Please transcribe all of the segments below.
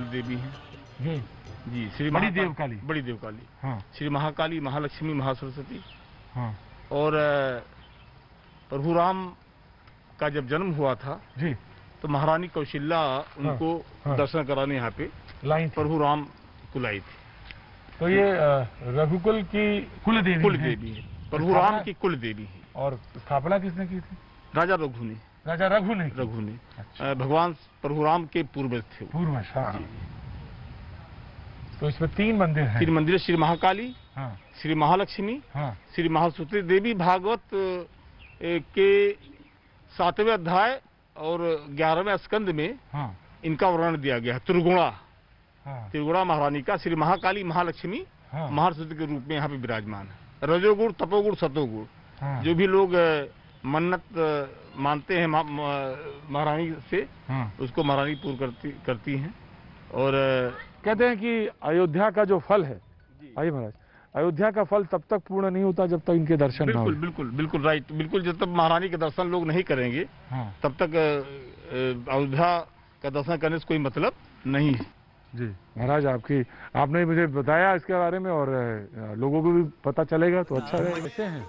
देवी हैं। जी श्री बड़ी देवकाली। बड़ी देवकाली। हाँ। श्री महाकाली महालक्ष्मी महासरस्वती। हाँ। और प्रभु राम का जब जन्म हुआ था जी। तो महारानी कौशल्या उनको हाँ। दर्शन कराने यहाँ पे थी। प्रभु राम को लाई थी। तो ये रघुकुल की कुल देवी कुल देवी है। प्रभु राम की कुल देवी है। और स्थापना किसने की थी? राजा रघु ने राजा रघु ने रघु ने। अच्छा। भगवान प्रभु राम के पूर्वज थे वो। पूर्व हाँ। तो इसमें तीन मंदिर हैं। श्री मंदिर श्री महाकाली हाँ। श्री महालक्ष्मी हाँ। श्री महासुत्री देवी भागवत के सातवें अध्याय और ग्यारहवें स्कंद में हाँ। इनका वर्णन दिया गया है। त्रिगुणा। हाँ। त्रिगुणा महारानी का श्री महाकाली महालक्ष्मी हाँ। महासुत्री के रूप में यहाँ पे विराजमान है। रजोगुण तपोगुण सतोगुण। हाँ। जो भी लोग मन्नत मानते हैं महारानी से हाँ। उसको महारानी पूर्ण करती करती हैं। और कहते हैं कि अयोध्या का जो फल है भाई महाराज अयोध्या का फल तब तक पूर्ण नहीं होता जब तक इनके दर्शन बिल्कुल ना बिल्कुल बिल्कुल बिल्कुल राइट बिल्कुल जब तक महारानी के दर्शन लोग नहीं करेंगे हाँ। तब तक अयोध्या का दर्शन करने से कोई मतलब नहीं है। जी। महाराज आपकी आपने मुझे बताया इसके बारे में और लोगों को भी पता चलेगा तो अच्छा रहेगा कैसे हैं?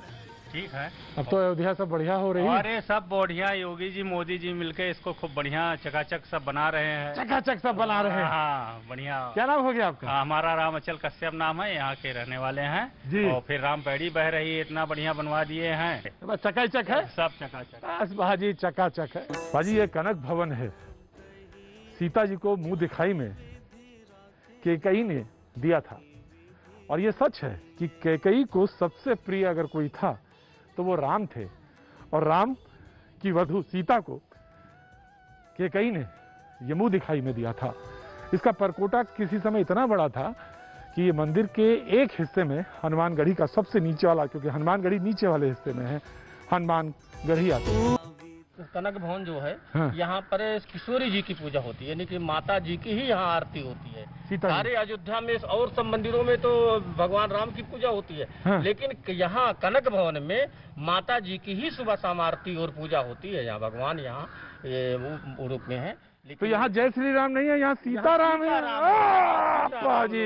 ठीक है। अब तो अयोध्या सब बढ़िया हो रही है। अरे सब बढ़िया योगी जी मोदी जी मिलके इसको खूब बढ़िया चकाचक सब बना रहे हैं। चकाचक सब बना रहे हैं। हाँ बढ़िया। क्या नाम हो गया आपका? हाँ, हमारा रामचल कश्यप नाम है यहाँ के रहने वाले हैं। जी। और फिर राम पैड़ी बह रही है इतना बढ़िया बनवा दिए हैं। चकाचक है? सब चकाचक। बाजी चकाचक है। भाजी ये कनक भवन है। सीता जी को मुँह दिखाई में केकई ने दिया था। और ये सच है कि केकई को सबसे प्रिय अगर कोई था तो वो राम थे। और राम की वधु सीता को के कई ने यमु दिखाई में दिया था। इसका परकोटा किसी समय इतना बड़ा था कि ये मंदिर के एक हिस्से में हनुमानगढ़ी का सबसे नीचे वाला, क्योंकि हनुमानगढ़ी नीचे वाले हिस्से में है, हनुमानगढ़ी आते हैं। कनक भवन जो है हाँ। यहाँ पर किशोरी जी की पूजा होती है यानी कि माता जी की ही यहाँ आरती होती है। सारे अयोध्या में और सब मंदिरों में तो भगवान राम की पूजा होती है। हाँ। लेकिन यहाँ कनक भवन में माता जी की ही सुबह शाम आरती और पूजा होती है। यहाँ भगवान यहाँ रूप में है। तो यहाँ जय श्री राम नहीं है यहाँ सीताराम है। जी।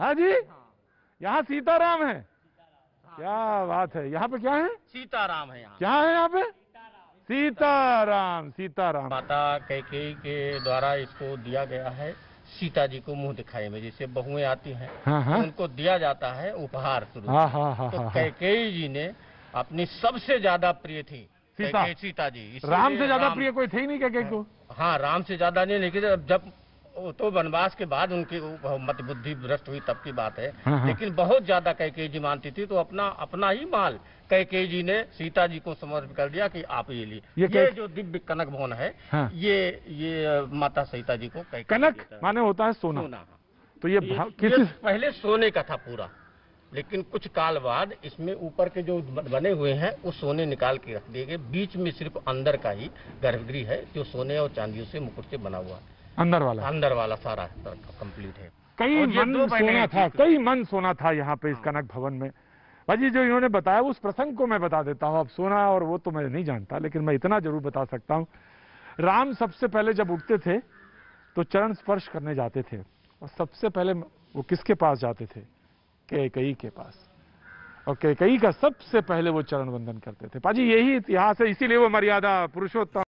हाँ जी। यहाँ सीताराम है। क्या बात है। यहाँ पे क्या है? सीताराम है यहाँ। क्या है यहाँ पे? सीताराम सीताराम। माता कैके के द्वारा इसको दिया गया है। सीता जी को मुँह दिखाई में जैसे बहुएँ आती हैं हाँ हाँ। उनको दिया जाता है उपहार शुरू हाँ हाँ हाँ तो हाँ हाँ। कैकेयी जी ने अपनी सबसे ज़्यादा प्रिय थी सीता। सीता जी। राम से ज़्यादा प्रिय कोई थे ही नहीं कैके को? हाँ राम से ज़्यादा नहीं लेकिन जब वो तो वनवास के बाद उनकी मत बुद्धि भ्रष्ट हुई तब की बात है हाँ, हाँ। लेकिन बहुत ज़्यादा कैकेयी जी मानती थी तो अपना अपना ही माल कैके जी ने सीता जी को समर्पित कर दिया कि आप ये लिए ये ये, जो दिव्य कनक भवन है हाँ। ये ये माता सीता जी को कनक माने होता है सोना सोना हाँ। तो ये ये, ये पहले सोने का था पूरा लेकिन कुछ काल बाद इसमें ऊपर के जो बने हुए हैं वो सोने निकाल के रख दिए गए बीच में सिर्फ़ अंदर का ही गर्भगृह है जो सोने और चांदियों से मुकुट से बना हुआ है अंदर वाला। अंदर वाला सारा कंप्लीट है। कई मन सोना था कई मन सोना था यहाँ पे इस कनक भवन में। भाजी जो इन्होंने बताया उस प्रसंग को मैं बता देता हूँ। अब सोना और वो तो मैं नहीं जानता लेकिन मैं इतना ज़रूर बता सकता हूँ। राम सबसे पहले जब उठते थे तो चरण स्पर्श करने जाते थे। और सबसे पहले वो किसके पास जाते थे? कैकई के पास। और कैकई का सबसे पहले वो चरण वंदन करते थे। पाजी यही इतिहास है इसीलिए वो मर्यादा पुरुषोत्तम